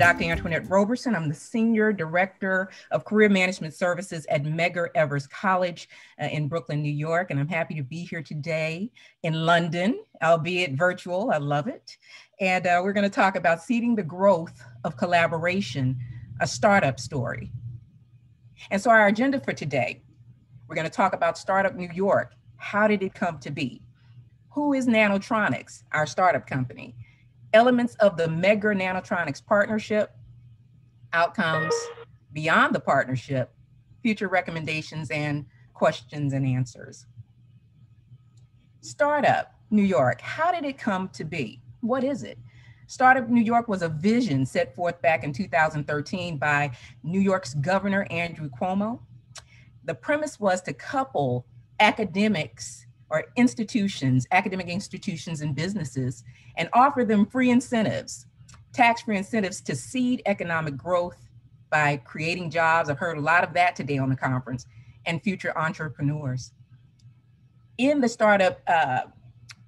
Dr. Antoinette Roberson. I'm the Senior Director of Career Management Services at Medgar Evers College uh, in Brooklyn, New York. And I'm happy to be here today in London, albeit virtual. I love it. And uh, we're going to talk about seeding the growth of collaboration, a startup story. And so, our agenda for today, we're going to talk about Startup New York. How did it come to be? Who is Nanotronics, our startup company? Elements of the Medgar Nanotronics partnership, outcomes beyond the partnership, future recommendations, and questions and answers. Startup New York, how did it come to be? What is it? Startup New York was a vision set forth back in 2013 by New York's Governor Andrew Cuomo. The premise was to couple academics or institutions, academic institutions and businesses, and offer them free incentives, tax free incentives to seed economic growth by creating jobs. I've heard a lot of that today on the conference, and future entrepreneurs. In the startup uh,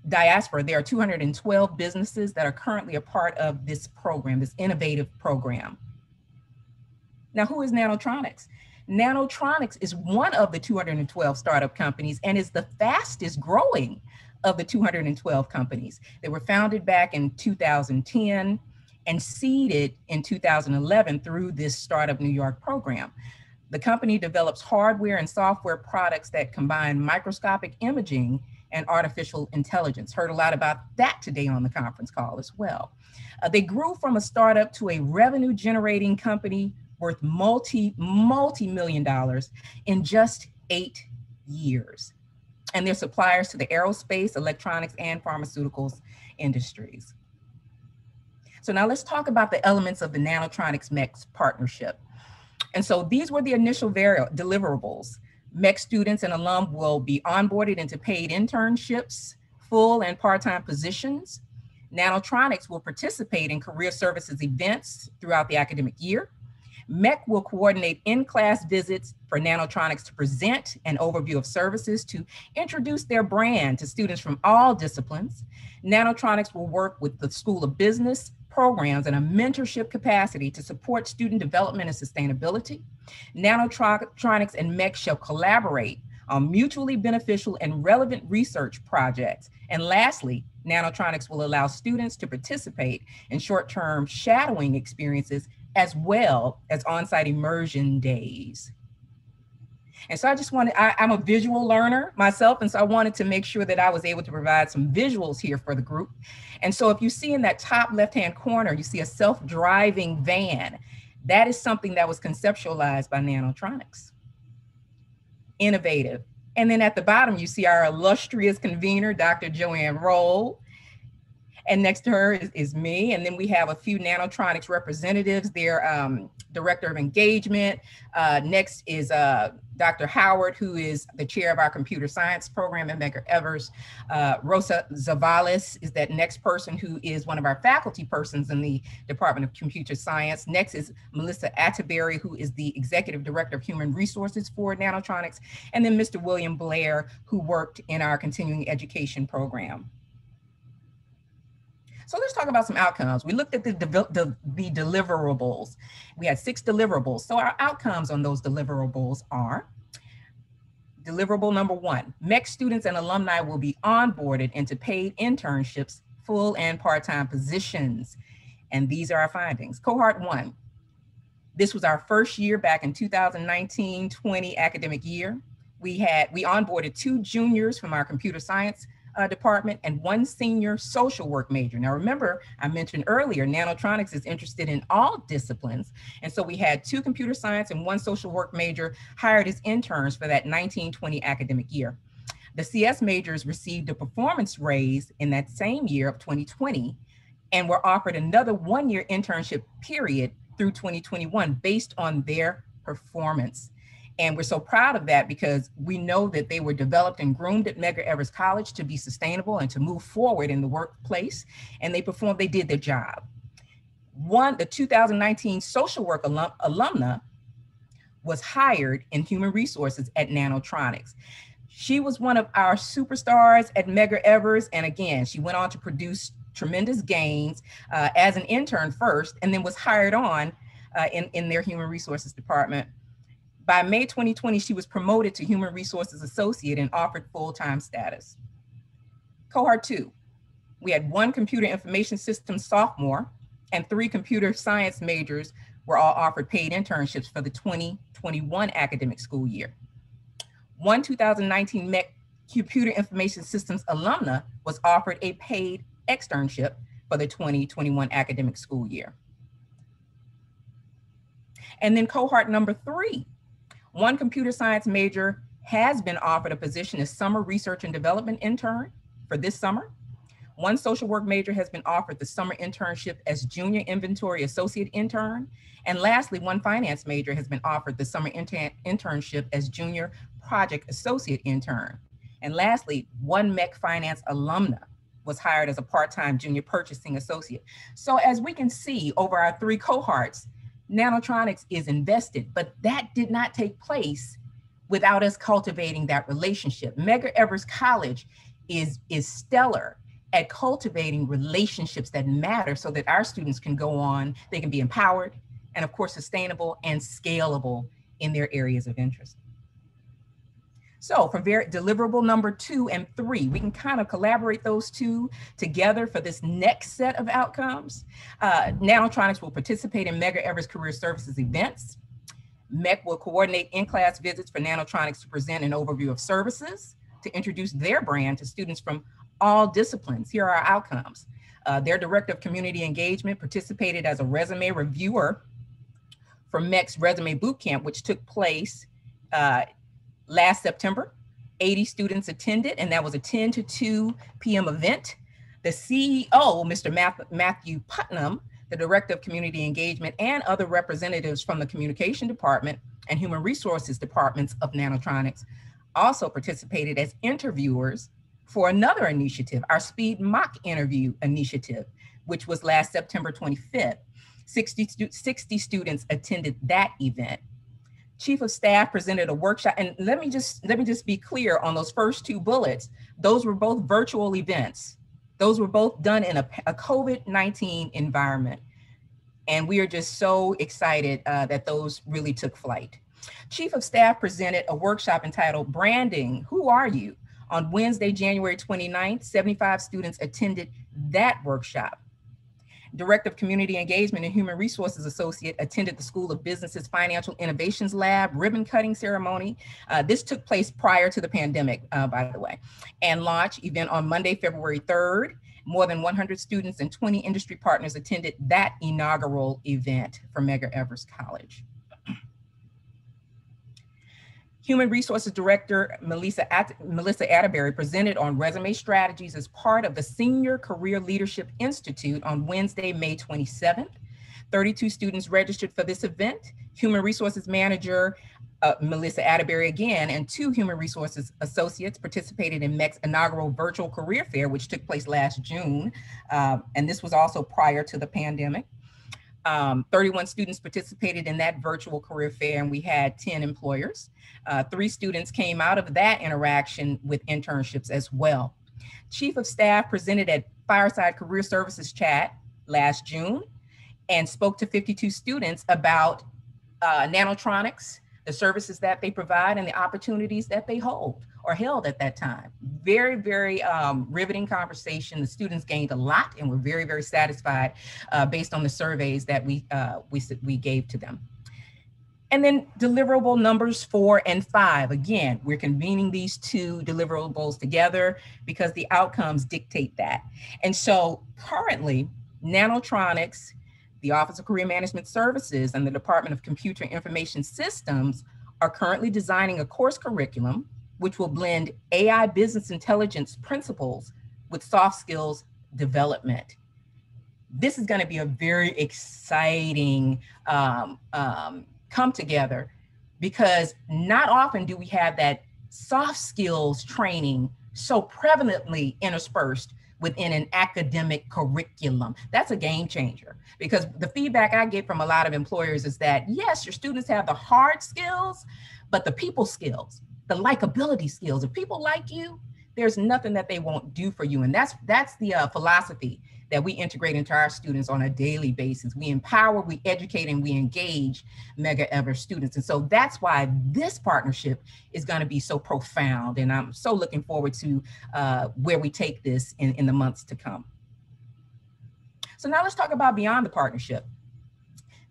diaspora, there are 212 businesses that are currently a part of this program, this innovative program. Now, who is Nanotronics? Nanotronics is one of the 212 startup companies and is the fastest growing of the 212 companies. They were founded back in 2010 and seeded in 2011 through this Startup New York program. The company develops hardware and software products that combine microscopic imaging and artificial intelligence. Heard a lot about that today on the conference call as well. Uh, they grew from a startup to a revenue generating company worth multi, multi million dollars in just eight years. And they're suppliers to the aerospace, electronics, and pharmaceuticals industries. So now let's talk about the elements of the Nanotronics MEX partnership. And so these were the initial deliverables. MEX students and alum will be onboarded into paid internships, full and part-time positions. Nanotronics will participate in career services events throughout the academic year. MEC will coordinate in-class visits for Nanotronics to present an overview of services to introduce their brand to students from all disciplines. Nanotronics will work with the School of Business programs in a mentorship capacity to support student development and sustainability. Nanotronics and MEC shall collaborate on mutually beneficial and relevant research projects. And lastly, Nanotronics will allow students to participate in short-term shadowing experiences as well as on-site immersion days. And so I just wanted, I, am a visual learner myself. And so I wanted to make sure that I was able to provide some visuals here for the group. And so if you see in that top left-hand corner, you see a self-driving van. That is something that was conceptualized by Nanotronics. Innovative. And then at the bottom, you see our illustrious convener, Dr. Joanne Roll, and next to her is, is, me. And then we have a few Nanotronics representatives, their um, director of engagement. Uh, next is uh, Dr. Howard, who is the chair of our computer science program at Medgar Evers. Uh, Rosa Zavalis is that next person who is one of our faculty persons in the Department of Computer Science. Next is Melissa Atterbury, who is the executive director of human resources for Nanotronics. And then Mr. William Blair, who worked in our continuing education program. So let's talk about some outcomes. We looked at the, the, the deliverables. We had six deliverables. So our outcomes on those deliverables are deliverable number one, MEC students and alumni will be onboarded into paid internships, full and part-time positions. And these are our findings. Cohort one, this was our first year back in 2019-20 academic year. We had, we onboarded two juniors from our computer science uh, department and one senior social work major. Now, remember, I mentioned earlier, Nanotronics is interested in all disciplines. And so we had two computer science and one social work major hired as interns for that 1920 academic year. The CS majors received a performance raise in that same year of 2020 and were offered another one year internship period through 2021 based on their performance. And we're so proud of that because we know that they were developed and groomed at Medgar Evers College to be sustainable and to move forward in the workplace. And they performed, they did their job. One, the 2019 social work alum, alumna was hired in human resources at Nanotronics. She was one of our superstars at Medgar Evers. And again, she went on to produce tremendous gains uh, as an intern first, and then was hired on uh, in, in their human resources department. By May 2020, she was promoted to human resources associate and offered full-time status. Cohort two, we had one computer information systems sophomore and three computer science majors were all offered paid internships for the 2021 academic school year. One 2019 MEC Computer Information Systems alumna was offered a paid externship for the 2021 academic school year. And then cohort number three, one computer science major has been offered a position as summer research and development intern for this summer. One social work major has been offered the summer internship as junior inventory associate intern. And lastly, one finance major has been offered the summer intern internship as junior project associate intern. And lastly, one MEC finance alumna was hired as a part-time junior purchasing associate. So as we can see over our three cohorts, Nanotronics is invested, but that did not take place without us cultivating that relationship. Medgar Evers College is, is stellar at cultivating relationships that matter so that our students can go on, they can be empowered, and of course, sustainable and scalable in their areas of interest. So for very deliverable number two and three, we can kind of collaborate those two together for this next set of outcomes. Uh, Nanotronics will participate in Medgar Evers Career Services events. MEC will coordinate in-class visits for Nanotronics to present an overview of services, to introduce their brand to students from all disciplines. Here are our outcomes. Uh, their Director of Community Engagement participated as a resume reviewer for MEC's Resume Bootcamp, which took place uh, last September. 80 students attended, and that was a 10 to 2 p.m. event. The CEO, Mr. Matthew Putman, the Director of Community Engagement, and other representatives from the Communication Department and Human Resources Departments of Nanotronics also participated as interviewers for another initiative, our Speed Mock Interview Initiative, which was last September 25th. 60, 60 students attended that event chief of staff presented a workshop and let me just let me just be clear on those first two bullets. Those were both virtual events. Those were both done in a, a covid-19 environment. And we are just so excited uh, that those really took flight. Chief of staff presented a workshop entitled branding who are you? On wednesday january 29th 75 students attended that workshop Director of Community Engagement and Human Resources Associate, attended the School of Business's Financial Innovations Lab ribbon cutting ceremony. Uh, this took place prior to the pandemic, uh, by the way, and launch event on Monday, February 3rd. More than 100 students and 20 industry partners attended that inaugural event for Medgar Evers College. Human Resources Director Melissa, At Melissa Atterbury presented on resume strategies as part of the Senior Career Leadership Institute on Wednesday, May 27th. 32 students registered for this event. Human Resources Manager uh, Melissa Atterbury again and two Human Resources Associates participated in MEC's inaugural virtual career fair, which took place last June. Uh, and this was also prior to the pandemic. Um, 31 students participated in that virtual career fair and we had 10 employers. Uh, three students came out of that interaction with internships as well. Chief of Staff presented at Fireside Career Services Chat last June and spoke to 52 students about uh, nanotronics, the services that they provide and the opportunities that they hold or held at that time. Very, very um, riveting conversation. The students gained a lot and were very, very satisfied uh, based on the surveys that we, uh, we, we gave to them. And then deliverable numbers four and five. Again, we're convening these two deliverables together because the outcomes dictate that. And so currently, Nanotronics, the Office of Career Management Services, and the Department of Computer Information Systems are currently designing a course curriculum which will blend AI business intelligence principles with soft skills development. This is going to be a very exciting um, um, come together because not often do we have that soft skills training so prevalently interspersed within an academic curriculum. That's a game changer because the feedback I get from a lot of employers is that yes, your students have the hard skills, but the people skills, the likability skills, if people like you, there's nothing that they won't do for you. And that's that's the uh, philosophy that we integrate into our students on a daily basis. We empower, we educate, and we engage Medgar Ever students. And so that's why this partnership is going to be so profound. And I'm so looking forward to uh, where we take this in, in the months to come. So now let's talk about beyond the partnership.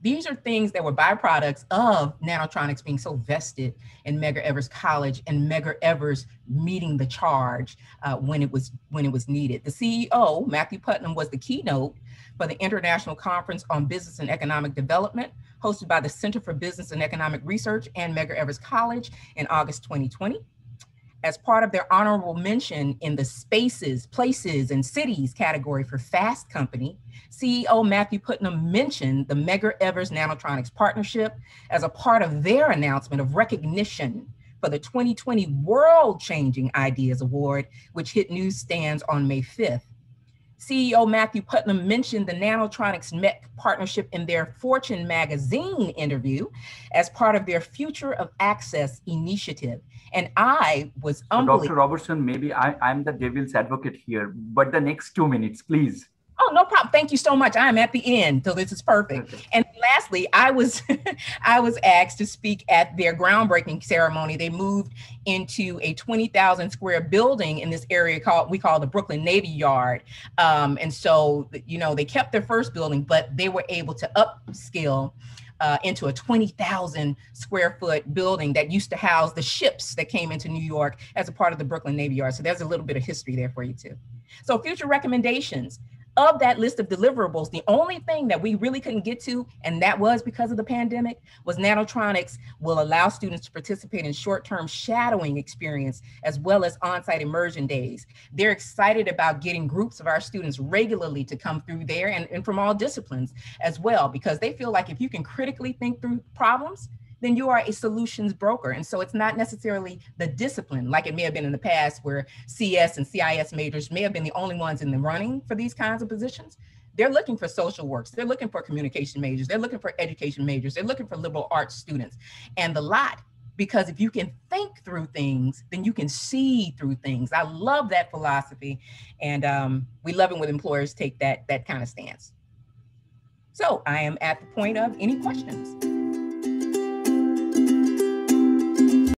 These are things that were byproducts of Nanotronics being so vested in Medgar Evers College and Medgar Evers meeting the charge uh, when it was when it was needed. The CEO, Matthew Putman, was the keynote for the International Conference on Business and Economic Development, hosted by the Center for Business and Economic Research and Medgar Evers College in August 2020 as part of their honorable mention in the spaces, places, and cities category for Fast Company, CEO Matthew Putman mentioned the Medgar Evers Nanotronics partnership as a part of their announcement of recognition for the 2020 World Changing Ideas Award, which hit newsstands on May 5th. CEO Matthew Putman mentioned the Nanotronics MEC partnership in their Fortune magazine interview as part of their Future of Access initiative. And I was unbelievable. Dr. Robertson, maybe I, I'm the devil's advocate here, but the next two minutes, please. Oh, no problem. Thank you so much. I'm at the end, so this is perfect. Okay. And lastly, I was I was asked to speak at their groundbreaking ceremony. They moved into a 20,000 square building in this area called we call the Brooklyn Navy Yard. Um, and so, you know, they kept their first building, but they were able to upscale uh, into a 20,000 square foot building that used to house the ships that came into New York as a part of the Brooklyn Navy Yard. So there's a little bit of history there for you too. So future recommendations of that list of deliverables, the only thing that we really couldn't get to, and that was because of the pandemic, was Nanotronics will allow students to participate in short-term shadowing experience as well as on-site immersion days. They're excited about getting groups of our students regularly to come through there and, and from all disciplines as well, because they feel like if you can critically think through problems, then you are a solutions broker. And so it's not necessarily the discipline like it may have been in the past where CS and CIS majors may have been the only ones in the running for these kinds of positions. They're looking for social works. They're looking for communication majors. They're looking for education majors. They're looking for liberal arts students and the lot. Because if you can think through things, then you can see through things. I love that philosophy. And um, we love it when employers take that, that kind of stance. So I am at the point of any questions.